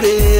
segurei.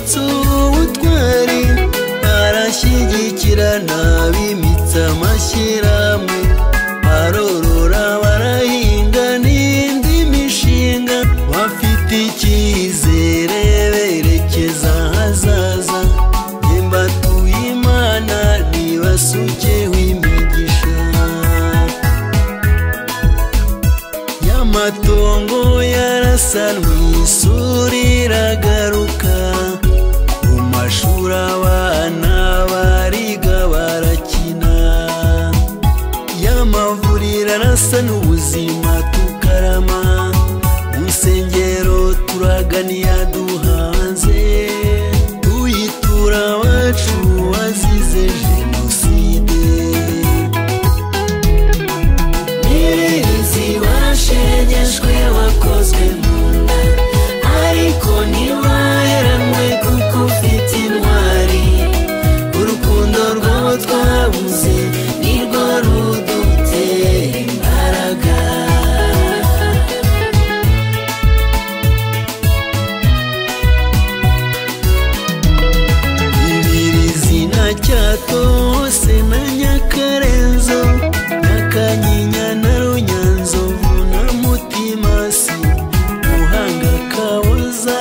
little karenzo nakanyinya na runyanzovu na mutimasi muhanga kaboza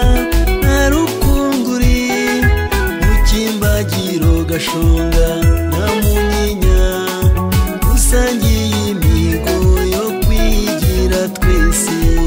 na rukunguri mukimbagiro gashonga na munyinya dusangiye imigo yo kwigira twese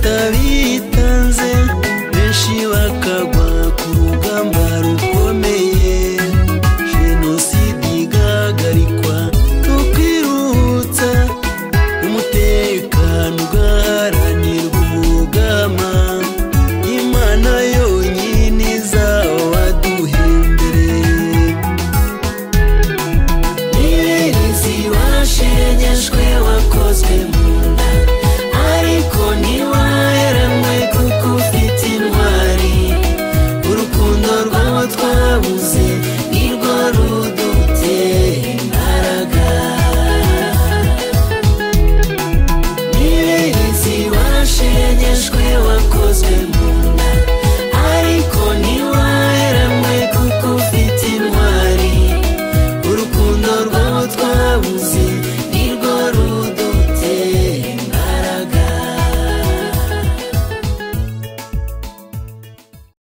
te amajwi wakozwemo